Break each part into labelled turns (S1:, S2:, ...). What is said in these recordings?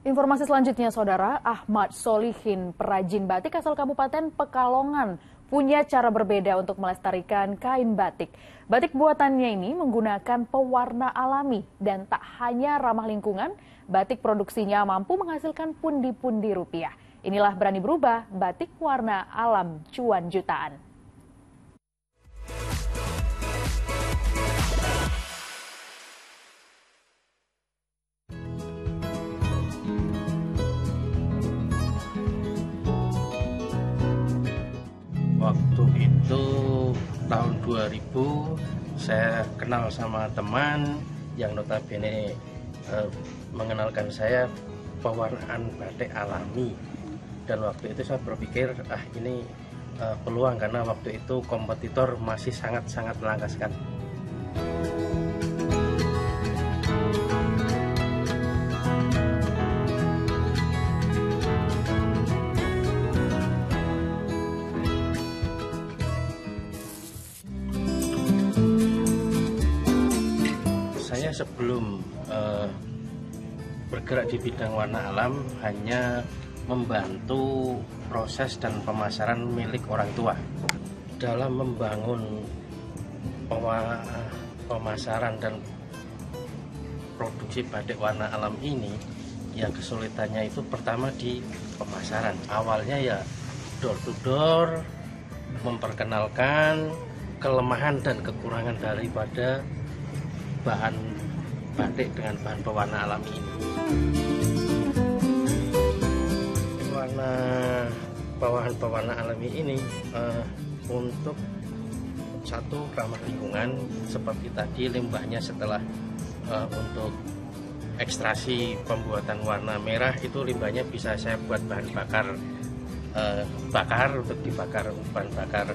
S1: Informasi selanjutnya, Saudara, Ahmad Solihin, perajin batik asal Kabupaten Pekalongan, punya cara berbeda untuk melestarikan kain batik. Batik buatannya ini menggunakan pewarna alami dan tak hanya ramah lingkungan, batik produksinya mampu menghasilkan pundi-pundi rupiah. Inilah berani berubah batik warna alam cuan jutaan.
S2: Itu tahun 2000 saya kenal sama teman yang notabene eh, mengenalkan saya pewarnaan batik alami dan waktu itu saya berpikir ah ini eh, peluang karena waktu itu kompetitor masih sangat-sangat langka sekali. Sebelum uh, bergerak di bidang warna alam hanya membantu proses dan pemasaran milik orang tua dalam membangun pemasaran dan produksi batik warna alam ini yang kesulitannya itu pertama di pemasaran. Awalnya ya door to door memperkenalkan kelemahan dan kekurangan daripada bahan batik dengan bahan pewarna alami ini. Warna bahan pewarna alami ini uh, untuk satu ramah lingkungan seperti tadi limbahnya setelah uh, untuk ekstraksi pembuatan warna merah itu limbahnya bisa saya buat bahan bakar uh, bakar untuk dibakar bahan bakar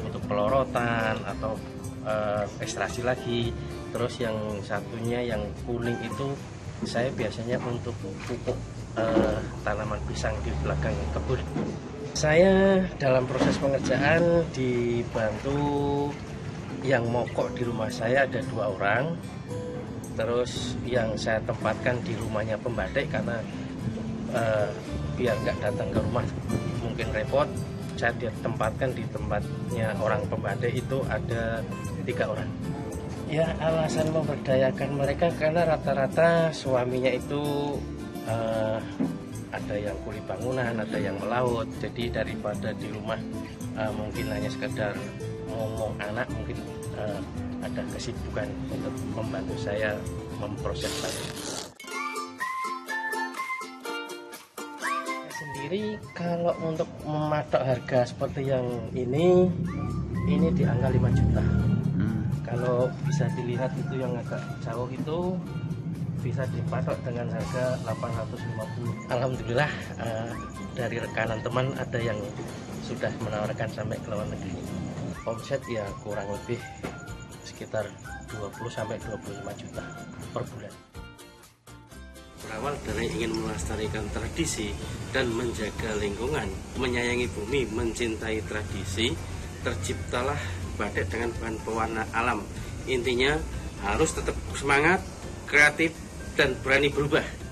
S2: untuk pelorotan atau uh, ekstraksi lagi. Terus yang satunya yang kuning itu saya biasanya untuk pupuk uh, tanaman pisang di belakang kebun. Saya dalam proses pengerjaan dibantu yang mokok di rumah saya ada dua orang. Terus yang saya tempatkan di rumahnya pembatik karena uh, biar nggak datang ke rumah mungkin repot saya ditempatkan di tempatnya orang pembatik itu ada tiga orang ya alasan memberdayakan mereka karena rata-rata suaminya itu uh, ada yang kuli bangunan, ada yang melaut. Jadi daripada di rumah uh, mungkin hanya sekedar ngomong anak, mungkin uh, ada kesibukan untuk membantu saya memproses batik. Sendiri kalau untuk mematok harga seperti yang ini, ini di angka 5 juta kalau bisa dilihat itu yang agak jauh itu bisa dipatok dengan harga 850 Alhamdulillah uh, dari rekanan teman ada yang sudah menawarkan sampai ke luar negeri. Omset ya kurang lebih sekitar 20 sampai 25 juta per bulan berawal dari ingin melestarikan tradisi dan menjaga lingkungan menyayangi bumi mencintai tradisi terciptalah batik dengan bahan pewarna alam. Intinya harus tetap semangat, kreatif, dan berani berubah.